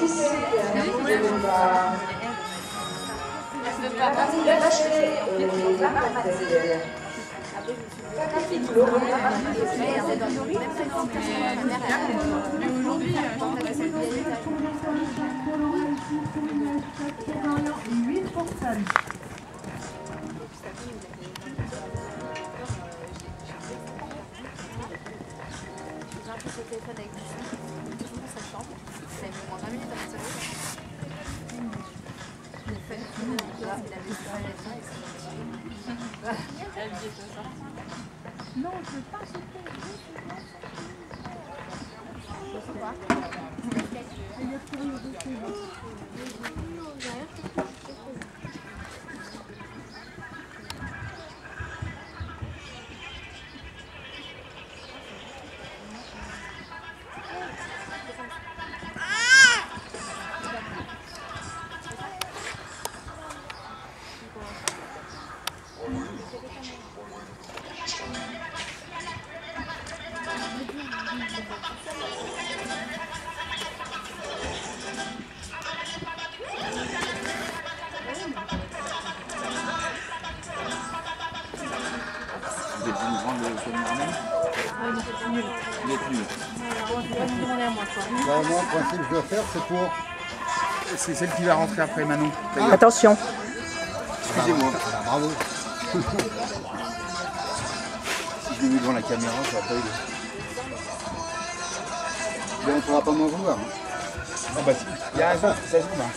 Vous une grande caméraman Vous êtes nul. Bah, moi, le principe que je dois faire, c'est pour. C'est celle qui va rentrer après Manon. Attention. Excusez-moi. Bravo. Si je l'ai mis devant la caméra, ça va pas aider. Ben, on ne pourra pas m'en vouloir. hein. Ah bah si. Il y a raison, ça zoome. hein.